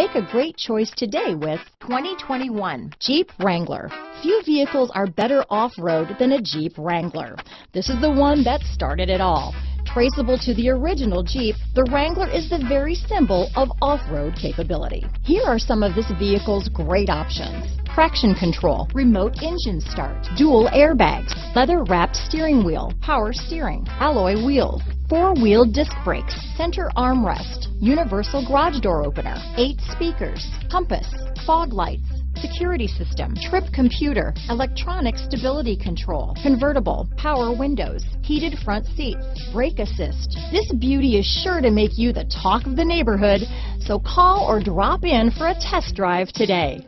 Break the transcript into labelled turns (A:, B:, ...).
A: Make a great choice today with 2021 Jeep Wrangler. Few vehicles are better off-road than a Jeep Wrangler. This is the one that started it all. Traceable to the original Jeep, the Wrangler is the very symbol of off-road capability. Here are some of this vehicle's great options. Traction control, remote engine start, dual airbags, leather-wrapped steering wheel, power steering, alloy wheels, four-wheel disc brakes, center armrest, universal garage door opener, eight speakers, compass, fog lights, security system, trip computer, electronic stability control, convertible, power windows, heated front seats, brake assist. This beauty is sure to make you the talk of the neighborhood, so call or drop in for a test drive today.